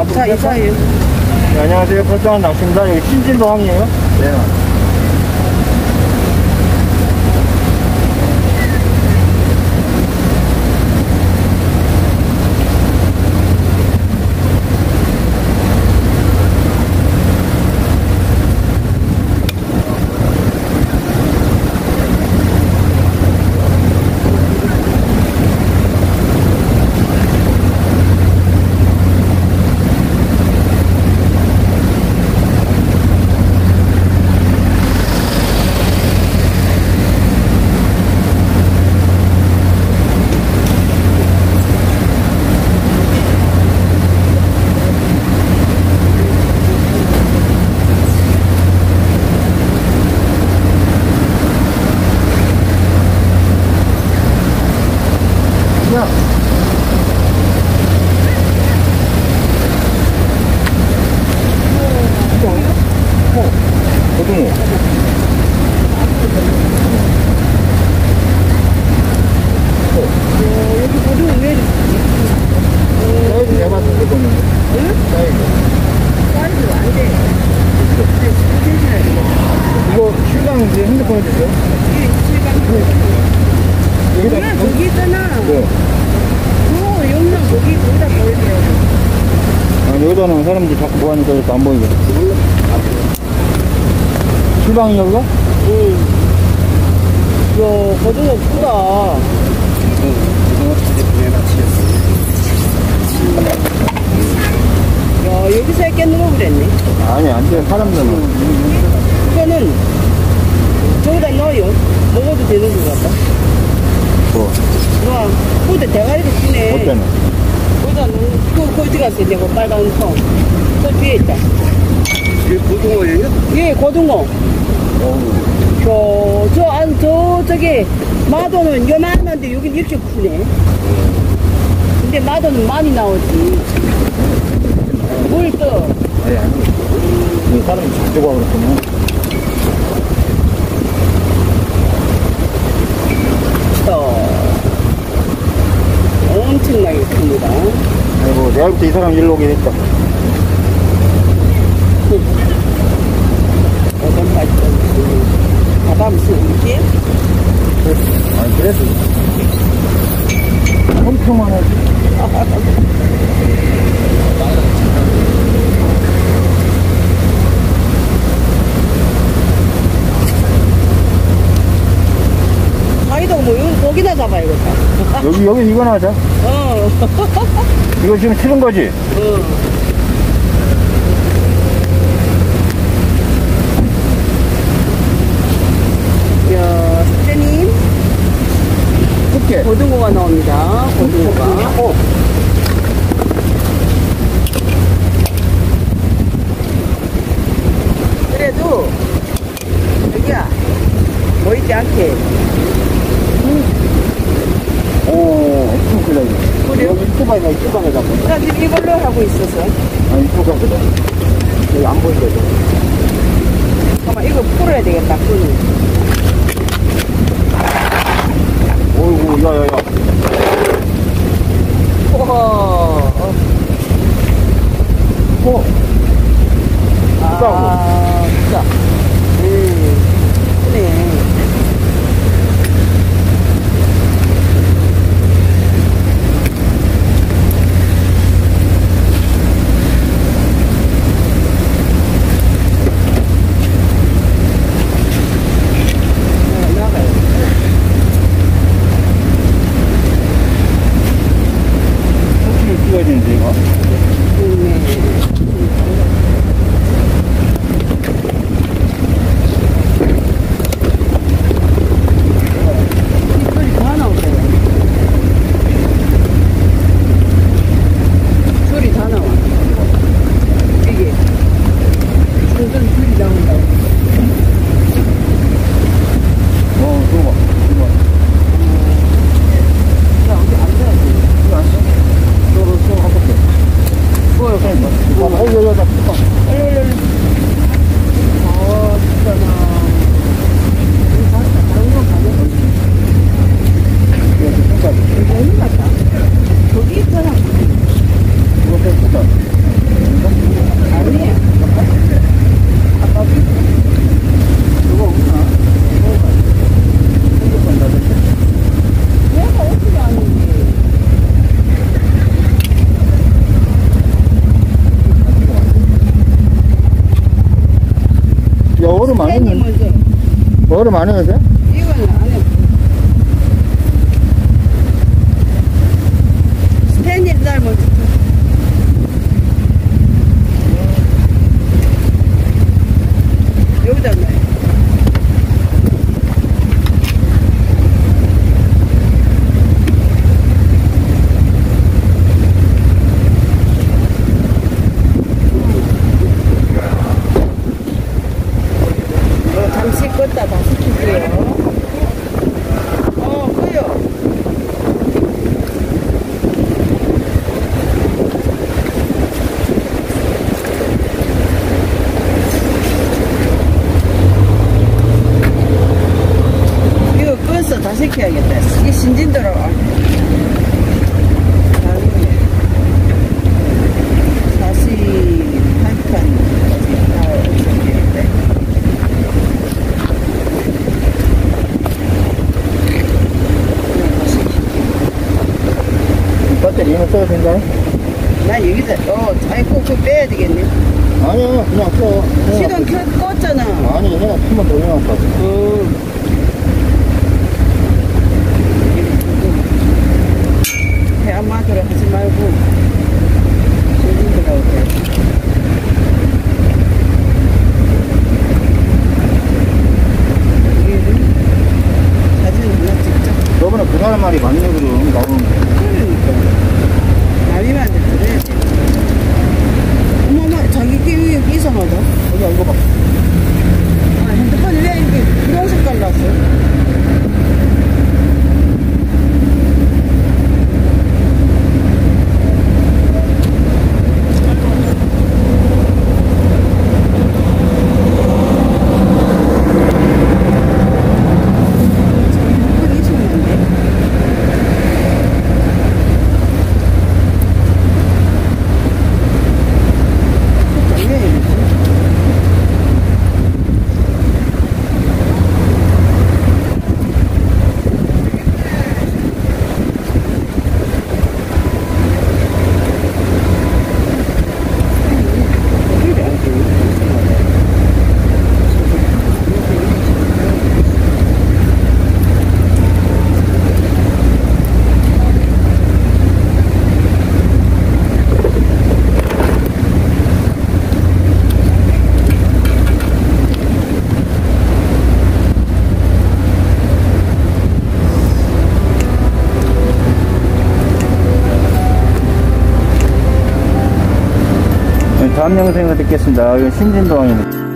앞으로 자? 이사예요. 네, 안녕하세요. 설정한 낚시입니다. 여기 신진도항이에요. 네. 야. 어, 고등어. 어, 여기 고등어 왜 이렇게 사이즈 내봤는데 보면. 응? 사이즈. 사이즈 안 돼. 이거 실강 이게 실감. 여기다. 그러면 거기 있잖아. 네. 그 거기다 보여줘요. 아, 여기다는 사람들이 자꾸 뭐하니까 이렇게 안 보이게. 실방이 여기가? 응. 야, 고등어 크다. 야, 여기서 했겠는 거 그랬네. 아니, 안 돼. 사람들은. 이거는 저기다 넣어요. 먹어도 되는 것 같다. 뭐, 와, 근데 대가리도 크네. 어때는? 거기다 넣는, 그, 거기 들어갔어, 이제 그 빨간 통. 저 뒤에 있다. 이게 고등어예요? 예, 고등어. 저, 저, 안, 저, 저기, 마도는 요만한데 여긴 이렇게 크네. 근데 마도는 많이 나오지. 물 떠. 아니, 아니. 이 사람이 자주 가 그렇구나. 엄청나게 큽니다. 아이고, 내일부터 이 사람 일로 오게 됐다. 바다 무슨 음식? 아니, 그래도. 엄청만 하지. 자기도 뭐, 여기 고기나 잡아야겠다. 여기, 여기 이거나 하자. 어. 이거 지금 치는 거지? 어. 야, 숙제님, 흑게. 고등어가 나옵니다. 고등어가. 어. 그래도, 여기야, 보이지 않게. 오, 엄청 크다, 이거. 그래요? 여기 이쪽 가야 이쪽 가야 잡고. 나 지금 이걸로 하고 있어서. 아, 이쪽 가보다. 여기 안 보이게. 잠깐만, 이거 풀어야 되겠다, 풀. 어이구, 야, 야, 야. 어허. 어, 아, 진짜. 음, 그래. 어, 나가요. 호치를 찍어야 되는데, 이거. 네. 안 팬이 했는데. 먼저. 얼음 안 해도 돼? 이거는 안 해. 스탠리를 날 먼저. 줘. 여기다 놔. 어, 잠시 껐다 다시 킬게요. 어, 꺼요. 이거 켜야겠다. 이게 신진도로. 다시 한판 나오겠다. 배터리 이거 써도 된다? 나 여기다, 어, 자기 꼭그 빼야 되겠네. 아니야, 그냥 써. 시동 켜, 껐잖아. 아니, 그냥 한번 더 올려놨다. 어. 대한마도로 하지 말고, 신진도라고 해. 사진 하나 찍자. 저번에 그 사람 말이 맞네, 그럼. 나오는 거. 그러니까. 남이한테 들어야 돼. 어머머, 자기 게임이 이상하다. 여기 이거 봐. 아, 핸드폰이 왜 이렇게 그런 색깔 났어? 핸드폰이 이상한데? 왜 이러지? 다음 영상에서 뵙겠습니다. 여기 신진동입니다.